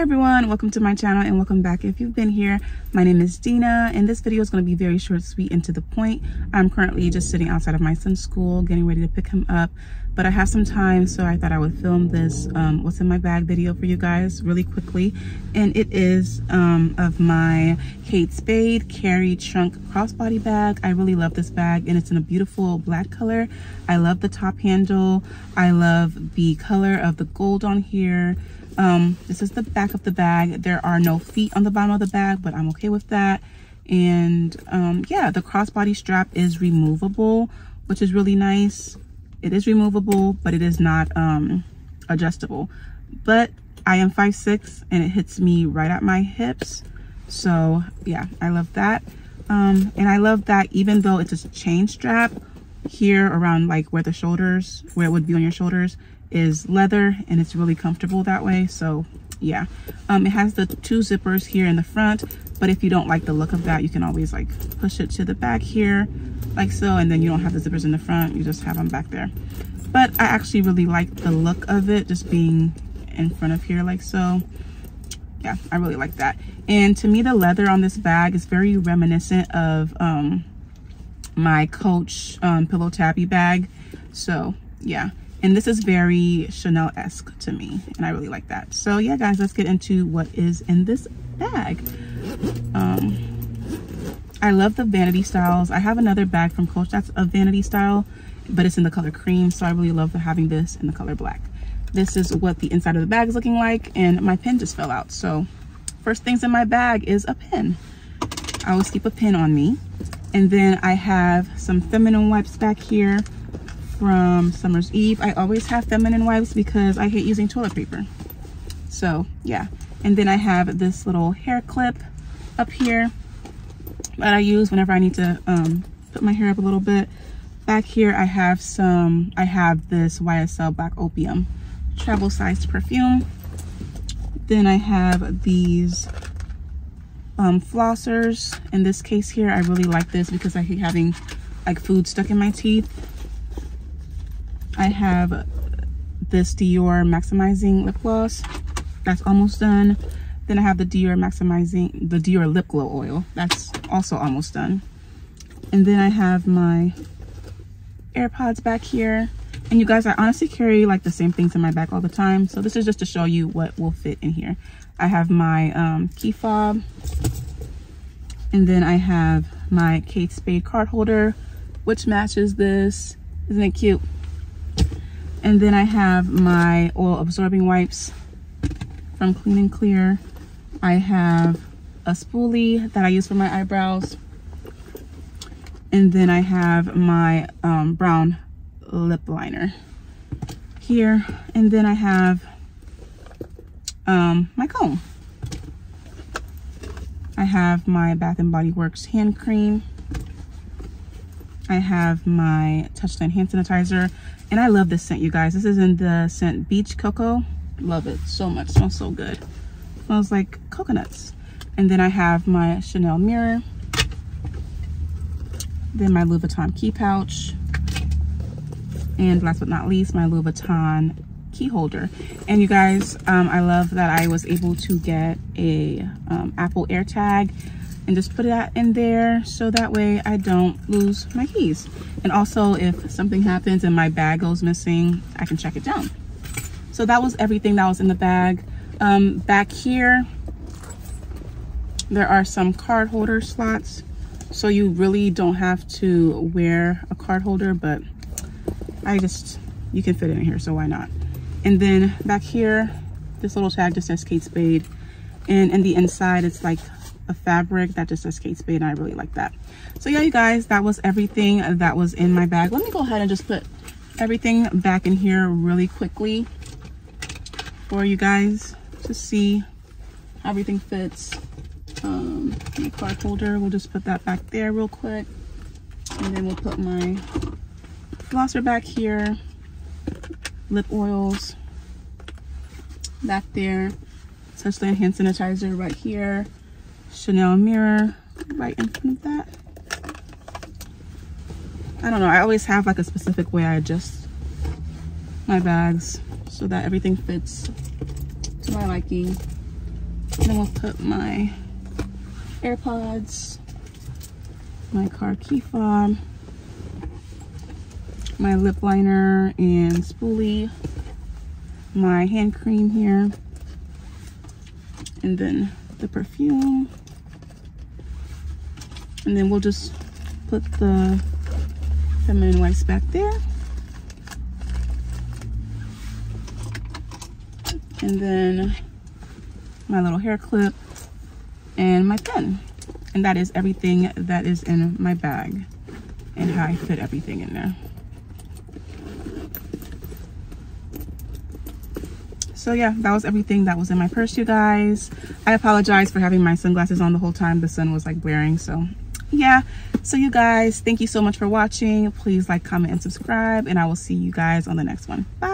Hi everyone, welcome to my channel and welcome back if you've been here. My name is Dina and this video is going to be very short, sweet, and to the point. I'm currently just sitting outside of my son's school getting ready to pick him up but I have some time so I thought I would film this um, what's in my bag video for you guys really quickly and it is um, of my Kate Spade Carey Trunk Crossbody bag. I really love this bag and it's in a beautiful black color. I love the top handle. I love the color of the gold on here. Um, this is the back of the bag. There are no feet on the bottom of the bag, but I'm okay with that. And um, yeah, the crossbody strap is removable, which is really nice. It is removable, but it is not um, adjustable. But I am 5'6", and it hits me right at my hips. So yeah, I love that. Um, and I love that even though it's a chain strap, here around like where the shoulders, where it would be on your shoulders, is leather and it's really comfortable that way. So yeah, um, it has the two zippers here in the front, but if you don't like the look of that, you can always like push it to the back here like so, and then you don't have the zippers in the front, you just have them back there. But I actually really like the look of it just being in front of here like so. Yeah, I really like that. And to me, the leather on this bag is very reminiscent of um, my Coach um, Pillow Tabby bag. So yeah, and this is very Chanel-esque to me, and I really like that. So yeah, guys, let's get into what is in this bag. Um, I love the vanity styles. I have another bag from Coach that's a vanity style, but it's in the color cream, so I really love having this in the color black. This is what the inside of the bag is looking like, and my pen just fell out. So first things in my bag is a pen. I always keep a pen on me. And then I have some feminine wipes back here from Summer's Eve. I always have feminine wipes because I hate using toilet paper. So yeah. And then I have this little hair clip up here that I use whenever I need to um, put my hair up a little bit. Back here I have some, I have this YSL Black Opium travel sized perfume. Then I have these um, flossers. In this case here, I really like this because I hate having like food stuck in my teeth. I have this Dior Maximizing Lip Gloss. That's almost done. Then I have the Dior Maximizing, the Dior Lip Glow Oil. That's also almost done. And then I have my AirPods back here. And you guys, I honestly carry like the same things in my bag all the time. So this is just to show you what will fit in here. I have my um, key fob. And then I have my Kate Spade card holder, which matches this. Isn't it cute? And then I have my oil absorbing wipes from Clean and Clear. I have a spoolie that I use for my eyebrows. And then I have my um, brown lip liner here. And then I have um, my comb. I have my Bath & Body Works hand cream. I have my Touchland hand sanitizer. And I love this scent, you guys. This is in the scent Beach Coco. Love it so much. smells so good. smells like coconuts. And then I have my Chanel mirror. Then my Louis Vuitton key pouch. And last but not least, my Louis Vuitton key holder. And you guys, um, I love that I was able to get a um, Apple AirTag and just put that in there so that way I don't lose my keys. And also if something happens and my bag goes missing, I can check it down. So that was everything that was in the bag. Um, back here, there are some card holder slots. So you really don't have to wear a card holder, but I just, you can fit it in here, so why not? And then back here, this little tag just says Kate Spade. And in the inside, it's like a fabric that just says Kate Spade and I really like that. So yeah, you guys, that was everything that was in my bag. Let me go ahead and just put everything back in here really quickly for you guys to see how everything fits. Um, my card holder, we'll just put that back there real quick. And then we'll put my flosser back here, lip oils back there, Touchland hand sanitizer right here, Chanel mirror right in front of that. I don't know, I always have like a specific way I adjust my bags so that everything fits to my liking. then we'll put my AirPods, my car key fob, my lip liner and spoolie, my hand cream here, and then the perfume. And then we'll just put the feminine wipes back there. And then my little hair clip and my pen. And that is everything that is in my bag and how I fit everything in there. So yeah, that was everything that was in my purse, you guys. I apologize for having my sunglasses on the whole time. The sun was like blaring, so yeah. So you guys, thank you so much for watching. Please like, comment, and subscribe, and I will see you guys on the next one. Bye.